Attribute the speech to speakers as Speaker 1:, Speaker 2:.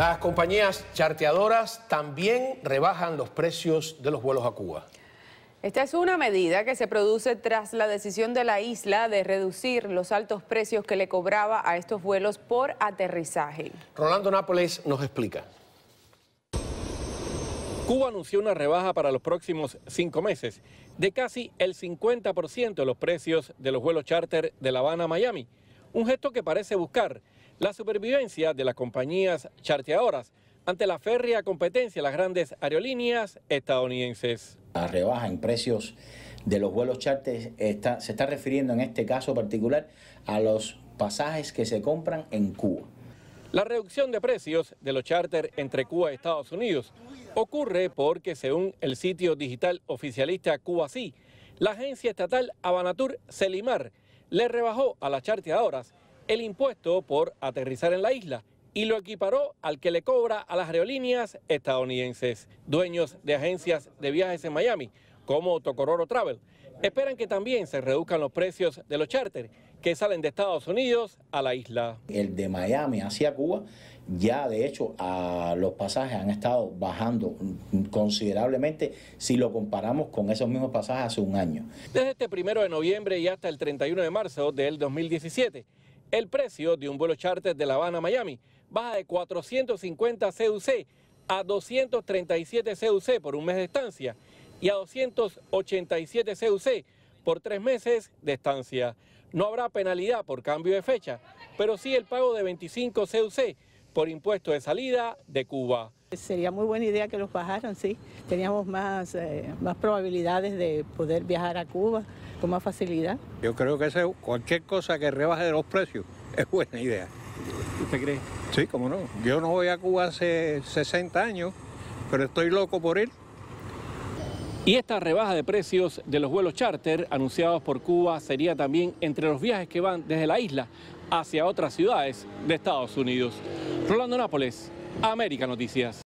Speaker 1: Las compañías charteadoras también rebajan los precios de los vuelos a Cuba.
Speaker 2: Esta es una medida que se produce tras la decisión de la isla de reducir los altos precios que le cobraba a estos vuelos por aterrizaje.
Speaker 1: Rolando Nápoles nos explica.
Speaker 3: Cuba anunció una rebaja para los próximos cinco meses de casi el 50% de los precios de los vuelos charter de La Habana a Miami. Un gesto que parece buscar la supervivencia de las compañías charteadoras ante la férrea competencia de las grandes aerolíneas estadounidenses.
Speaker 4: La rebaja en precios de los vuelos charter está, se está refiriendo en este caso particular a los pasajes que se compran en Cuba.
Speaker 3: La reducción de precios de los charter entre Cuba y Estados Unidos ocurre porque, según el sitio digital oficialista CubaSí, la agencia estatal Abanatur Selimar le rebajó a las charteadoras el impuesto por aterrizar en la isla y lo equiparó al que le cobra a las aerolíneas estadounidenses. Dueños de agencias de viajes en Miami, como Tocororo Travel, esperan que también se reduzcan los precios de los charters que salen de Estados Unidos a la isla.
Speaker 4: El de Miami hacia Cuba, ya de hecho a los pasajes han estado bajando considerablemente si lo comparamos con esos mismos pasajes hace un año.
Speaker 3: Desde este primero de noviembre y hasta el 31 de marzo del 2017, el precio de un vuelo charter de La Habana a Miami baja de 450 CUC a 237 CUC por un mes de estancia y a 287 CUC por tres meses de estancia. No habrá penalidad por cambio de fecha, pero sí el pago de 25 CUC por impuesto de salida de Cuba.
Speaker 5: Sería muy buena idea que los bajaran, sí. Teníamos más, eh, más probabilidades de poder viajar a Cuba con más facilidad.
Speaker 6: Yo creo que ese, cualquier cosa que rebaje de los precios es buena idea.
Speaker 3: ¿Usted cree?
Speaker 6: Sí, cómo no. Yo no voy a Cuba hace 60 años, pero estoy loco por ir.
Speaker 3: Y esta rebaja de precios de los vuelos charter anunciados por Cuba sería también entre los viajes que van desde la isla hacia otras ciudades de Estados Unidos. Rolando Nápoles, América Noticias.